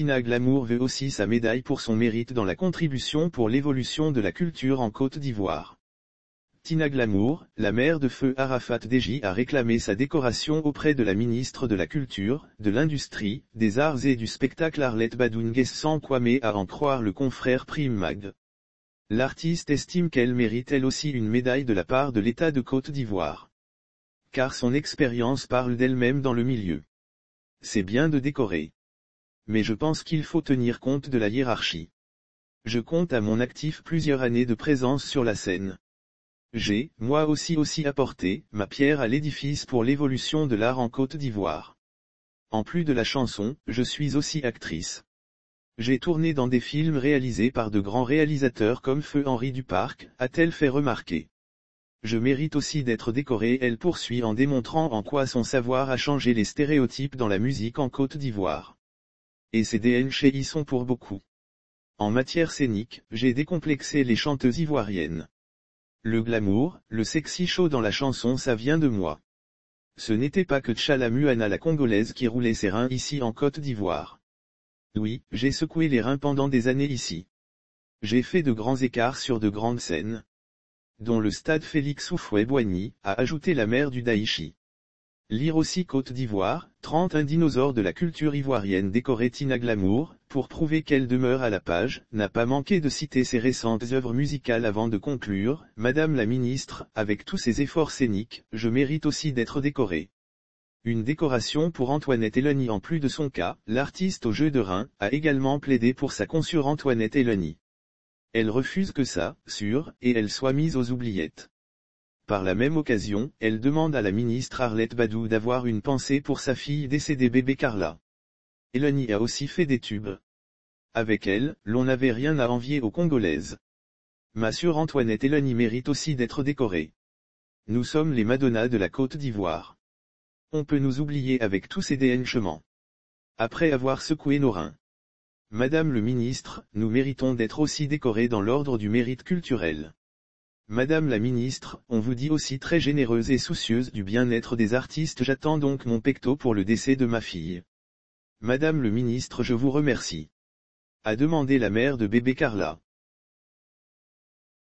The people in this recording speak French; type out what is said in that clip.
Tina Glamour veut aussi sa médaille pour son mérite dans la contribution pour l'évolution de la culture en Côte d'Ivoire. Tina Glamour, la mère de feu Arafat Deji a réclamé sa décoration auprès de la ministre de la Culture, de l'Industrie, des Arts et du Spectacle Arlette Badungues sans Kwame à en croire le confrère Prime Mag. L'artiste estime qu'elle mérite elle aussi une médaille de la part de l'État de Côte d'Ivoire. Car son expérience parle d'elle-même dans le milieu. C'est bien de décorer. Mais je pense qu'il faut tenir compte de la hiérarchie. Je compte à mon actif plusieurs années de présence sur la scène. J'ai, moi aussi aussi apporté, ma pierre à l'édifice pour l'évolution de l'art en Côte d'Ivoire. En plus de la chanson, je suis aussi actrice. J'ai tourné dans des films réalisés par de grands réalisateurs comme Feu Henri Duparc, a-t-elle fait remarquer. Je mérite aussi d'être décorée elle poursuit en démontrant en quoi son savoir a changé les stéréotypes dans la musique en Côte d'Ivoire. Et ces DNC y sont pour beaucoup. En matière scénique, j'ai décomplexé les chanteuses ivoiriennes. Le glamour, le sexy show dans la chanson ça vient de moi. Ce n'était pas que Tchalamuana la congolaise qui roulait ses reins ici en Côte d'Ivoire. Oui, j'ai secoué les reins pendant des années ici. J'ai fait de grands écarts sur de grandes scènes. Dont le stade Félix Houphouët-Boigny, a ajouté la mère du Daïchi. Lire aussi Côte d'Ivoire, 31 dinosaures de la culture ivoirienne décoré Tina Glamour, pour prouver qu'elle demeure à la page, n'a pas manqué de citer ses récentes œuvres musicales avant de conclure, Madame la Ministre, avec tous ses efforts scéniques, je mérite aussi d'être décorée. Une décoration pour Antoinette Eleni en plus de son cas, l'artiste au jeu de rein, a également plaidé pour sa consure Antoinette Eleni. Elle refuse que ça, sûr, et elle soit mise aux oubliettes. Par la même occasion, elle demande à la ministre Arlette Badou d'avoir une pensée pour sa fille décédée bébé Carla. Eleni a aussi fait des tubes. Avec elle, l'on n'avait rien à envier aux Congolaises. Ma sœur Antoinette Eleni mérite aussi d'être décorée. Nous sommes les Madonna de la Côte d'Ivoire. On peut nous oublier avec tous ces déhenchements. Après avoir secoué nos reins. Madame le ministre, nous méritons d'être aussi décorés dans l'ordre du mérite culturel. Madame la ministre, on vous dit aussi très généreuse et soucieuse du bien-être des artistes j'attends donc mon pecto pour le décès de ma fille. Madame le ministre je vous remercie. A demandé la mère de bébé Carla.